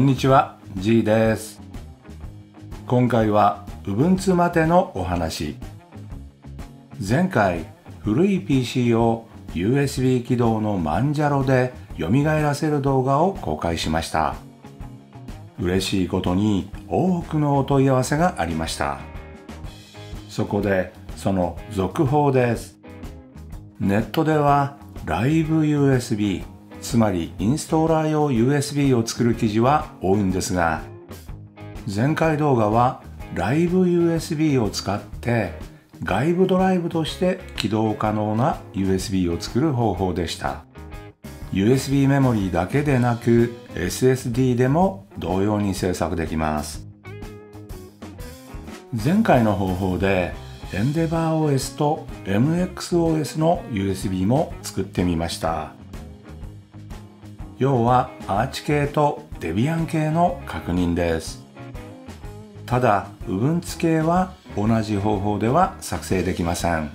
んにちは G です。今回は Ubuntu までのお話。前回古い PC を USB 起動のマンジャロで蘇らせる動画を公開しました。嬉しいことに多くのお問い合わせがありました。そこでその続報です。ネットではライブ USB つまりインストーラー用 USB を作る記事は多いんですが前回動画はライブ USB を使って外部ドライブとして起動可能な USB を作る方法でした。USB メモリーだけでなく SSD でも同様に制作できます。前回の方法で EndeavorOS と MXOS の USB も作ってみました。要はアーチ系とデビアン系の確認です。ただ Ubuntu 系は同じ方法では作成できません。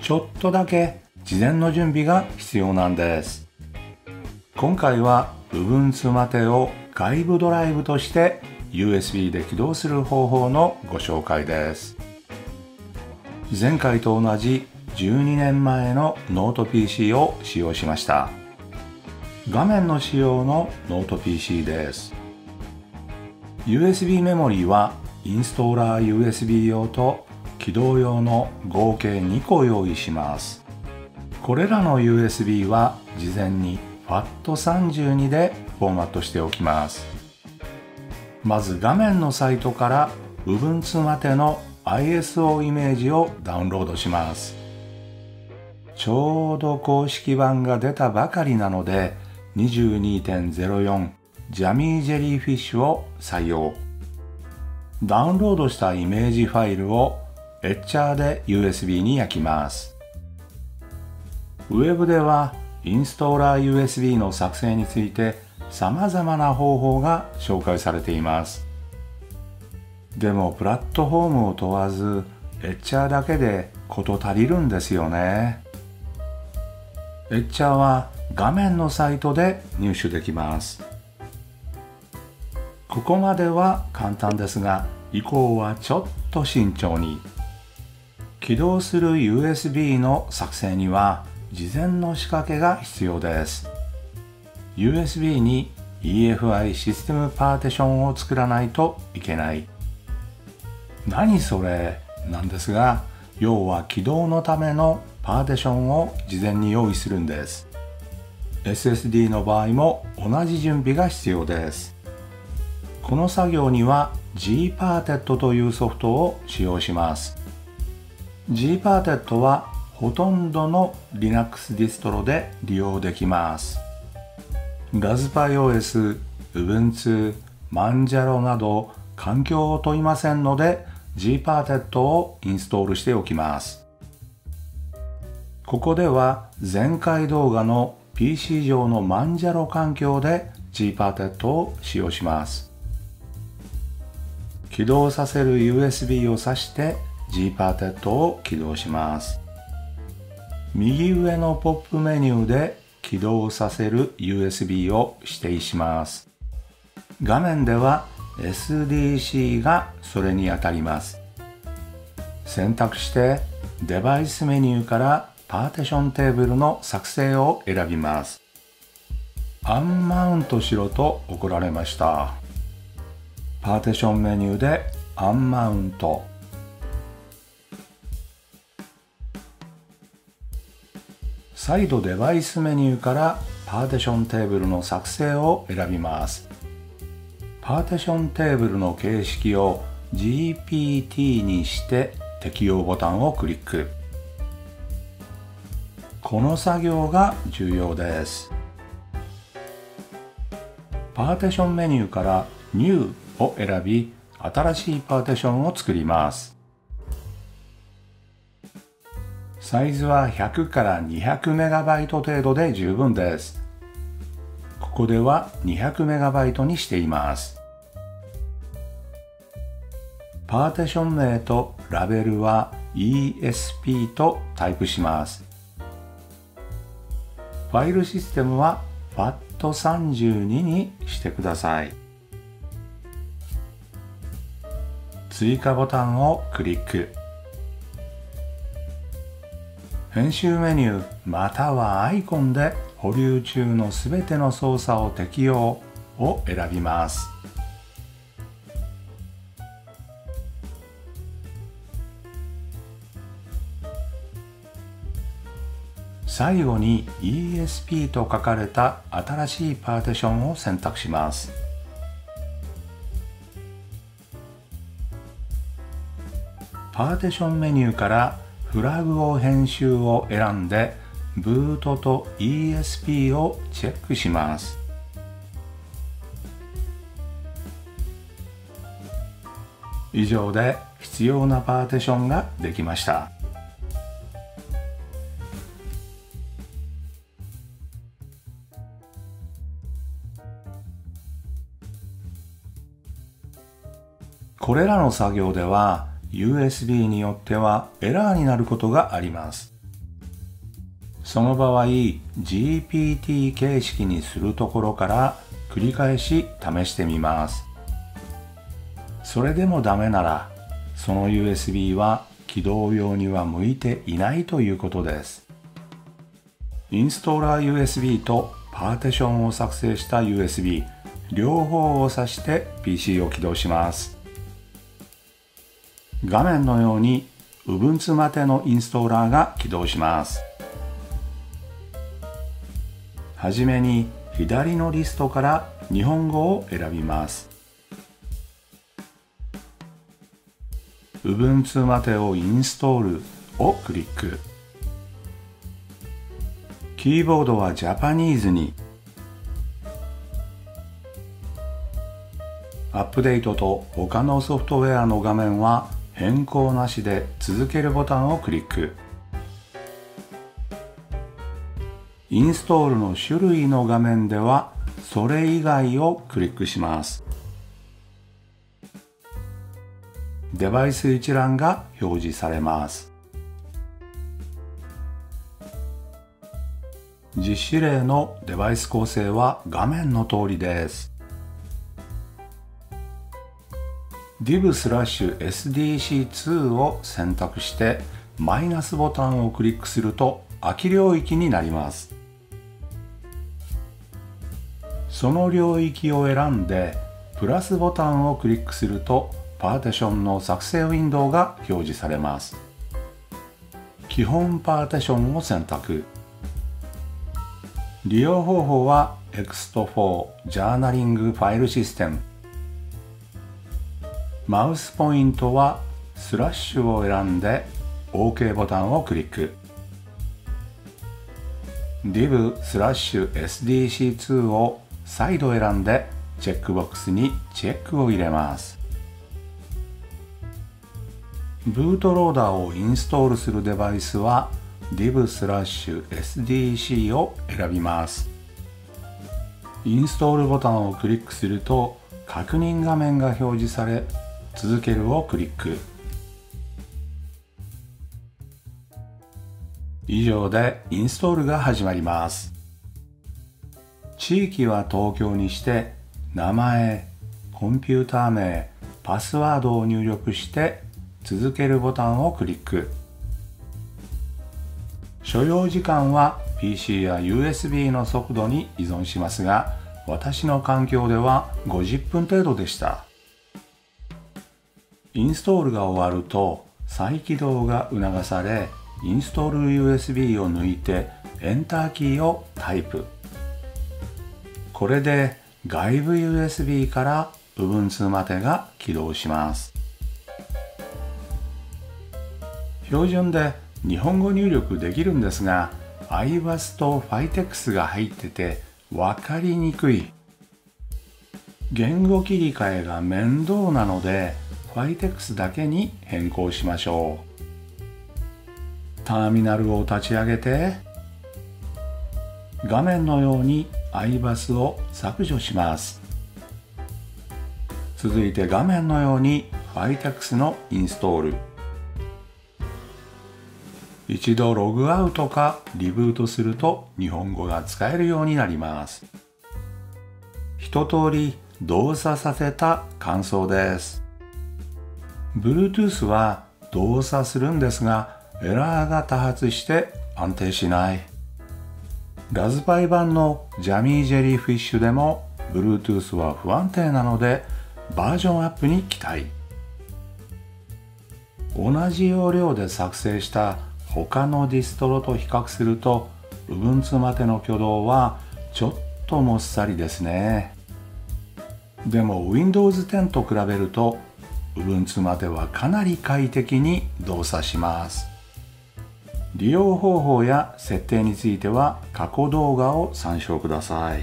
ちょっとだけ事前の準備が必要なんです。今回は Ubuntu マテを外部ドライブとして USB で起動する方法のご紹介です。前回と同じ12年前のノート PC を使用しました。画面の仕様のノート PC です。USB メモリーはインストーラー USB 用と起動用の合計2個用意します。これらの USB は事前に FAT32 でフォーマットしておきます。まず画面のサイトから Ubuntu までの ISO イメージをダウンロードします。ちょうど公式版が出たばかりなので22.04ジャミージェリーフィッシュを採用。ダウンロードしたイメージファイルをエッチャーで USB に焼きます。ウェブではインストーラー USB の作成について様々な方法が紹介されています。でもプラットフォームを問わずエッチャーだけで事足りるんですよね。エッチャーは画面のサイトで入手できます。ここまでは簡単ですが以降はちょっと慎重に。起動する USB の作成には事前の仕掛けが必要です。USB に EFI システムパーティションを作らないといけない。何それ？なんですが要は起動のためのパーティションを事前に用意するんです。SSD の場合も同じ準備が必要です。この作業には Gparted というソフトを使用します。Gparted はほとんどの Linux ディストロで利用できます。RaspiOS、Ubuntu、Manjaro など環境を問いませんので Gparted をインストールしておきます。ここでは前回動画の PC 上のマンジャロ環境で Gparted を使用します。起動させる USB を挿して Gparted を起動します。右上のポップメニューで起動させる USB を指定します。画面では SDC がそれにあたります。選択してデバイスメニューからパーティションテーブルの作成を選びます。アンマウントしろと怒られました。パーティションメニューでアンマウント。再度デバイスメニューからパーティションテーブルの作成を選びます。パーティションテーブルの形式を GPT にして適用ボタンをクリック。この作業が重要です。パーティションメニューから New を選び新しいパーティションを作ります。サイズは100から 200MB 程度で十分です。ここでは 200MB にしています。パーティション名とラベルは ESP とタイプします。ファイルシステムは FAT32 にしてください。追加ボタンをクリック。編集メニューまたはアイコンで保留中のすべての操作を適用を選びます。最後に ESP と書かれた新しいパーティションを選択します。パーティションメニューからフラグを編集を選んでブートと ESP をチェックします。以上で必要なパーティションができました。これらの作業では USB によってはエラーになることがあります。その場合 GPT 形式にするところから繰り返し試してみます。それでもダメならその USB は起動用には向いていないということです。インストーラー USB とパーティションを作成した USB 両方を挿して PC を起動します。画面のように Ubuntu までのインストーラーが起動します。はじめに左のリストから日本語を選びます。Ubuntu までをインストールをクリック。キーボードはジャパニーズにアップデートと他のソフトウェアの画面は変更なしで続けるボタンをクリック。インストールの種類の画面ではそれ以外をクリックします。デバイス一覧が表示されます。実施例のデバイス構成は画面の通りです。Div スラッシュ SDC2 を選択してマイナスボタンをクリックすると空き領域になります。その領域を選んでプラスボタンをクリックするとパーティションの作成ウィンドウが表示されます。基本パーティションを選択。利用方法は EXT4 ジャーナリングファイルシステム。マウスポイントはスラッシュを選んで OK ボタンをクリック。div スラッシュ SDC2 を再度選んでチェックボックスにチェックを入れます。ブートローダーをインストールするデバイスは div スラッシュ SDC を選びます。インストールボタンをクリックすると確認画面が表示され続けるをクリック。以上でインストールが始まります。地域は東京にして名前コンピューター名パスワードを入力して続けるボタンをクリック。所要時間は PC や USB の速度に依存しますが私の環境では50分程度でした。インストールが終わると再起動が促されインストール USB を抜いてエンターキーをタイプ。これで外部 USB から Ubuntu までが起動します。標準で日本語入力できるんですが iBus と Fitex が入ってて分かりにくい。言語切り替えが面倒なので Fitex だけに変更しましょう。ターミナルを立ち上げて画面のように iBus を削除します。続いて画面のように Fitex のインストール。一度ログアウトかリブートすると日本語が使えるようになります。一通り動作させた感想です。Bluetooth は動作するんですがエラーが多発して安定しない。ラズパイ版のジャミージェリーフィッシュでも Bluetooth は不安定なのでバージョンアップに期待。同じ要領で作成した他のディストロと比較すると Ubuntu までの挙動はちょっともっさりですね。でも Windows 10と比べると Ubuntu まではかなり快適に動作します。利用方法や設定については過去動画を参照ください。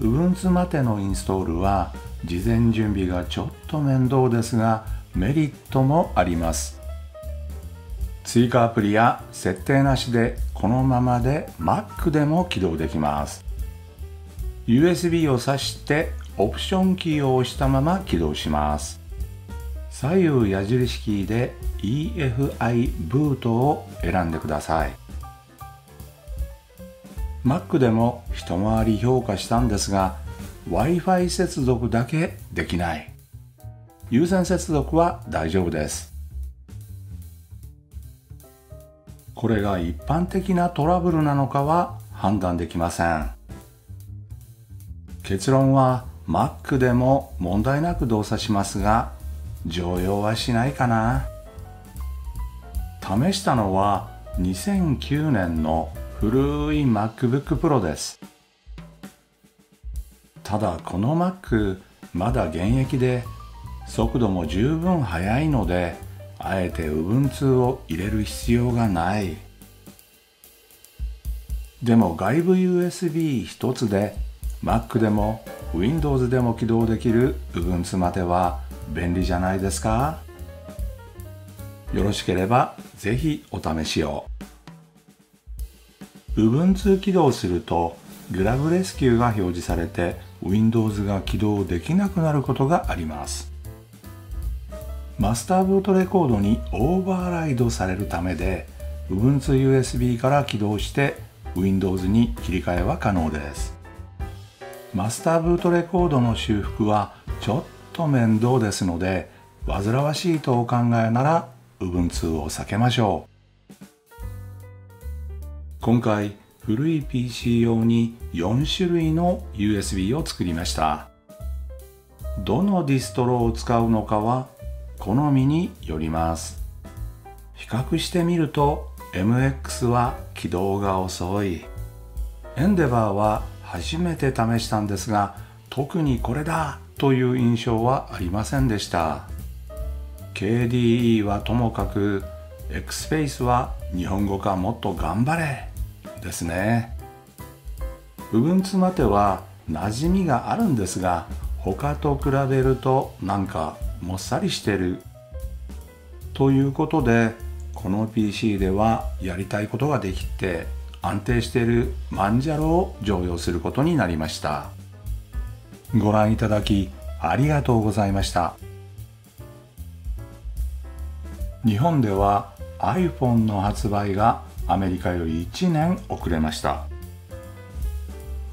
Ubuntu までのインストールは事前準備がちょっと面倒ですがメリットもあります。追加アプリや設定なしでこのままで Mac でも起動できます。USB を挿してオプションキーを押したまま起動します。左右矢印キーで EFI ブートを選んでください。Mac でも一回り評価したんですが Wi-Fi 接続だけできない。有線接続は大丈夫です。これが一般的なトラブルなのかは判断できません。結論は Mac でも問題なく動作しますが常用はしないかな。試したのは2009年の古い MacBook Pro です。ただこの Mac まだ現役で速度も十分速いのであえて Ubuntu を入れる必要がない。でも外部 USB 一つで Mac でも Windows でも起動できる Ubuntu までは便利じゃないですか？よろしければぜひお試しを。Ubuntu 起動するとグラブレスキューが表示されて Windows が起動できなくなることがあります。マスターブートレコードにオーバーライドされるためで Ubuntu USB から起動して Windows に切り替えは可能です。マスターブートレコードの修復はちょっと面倒ですので煩わしいとお考えなら Ubuntu を避けましょう。今回古い PC 用に4種類の USB を作りました。どのディストロを使うのかは好みによります。比較してみると MX は起動が遅い。エンデバーは初めて試したんですが特にこれだという印象はありませんでした。KDE はともかく XSpace は日本語化もっと頑張れですね。Ubuntu までは馴染みがあるんですが他と比べるとなんかもっさりしてる。ということでこの PC ではやりたいことができて安定しているマンジャロを常用することになりました。ご覧いただきありがとうございました。日本では iPhone の発売がアメリカより1年遅れました。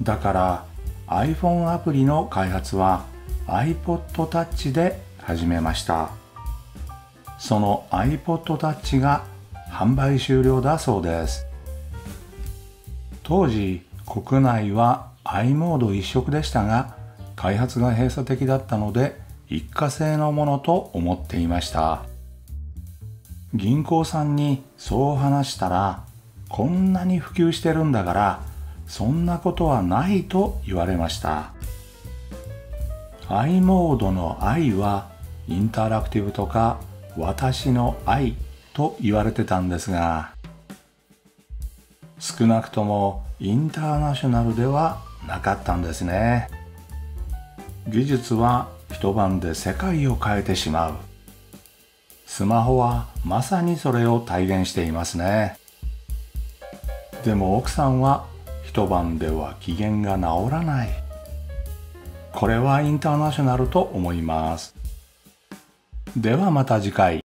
だから iPhone アプリの開発は iPod Touch で始めました。その iPod Touch が販売終了だそうです。当時国内は i モード一色でしたが開発が閉鎖的だったので一過性のものと思っていました。銀行さんにそう話したらこんなに普及してるんだからそんなことはないと言われました。i モードの i はインタラクティブとか私の愛と言われてたんですが少なくともインターナショナルではなかったんですね。技術は一晩で世界を変えてしまう。スマホはまさにそれを体現していますね。でも奥さんは一晩では機嫌が治らない。これはインターナショナルと思います。ではまた次回。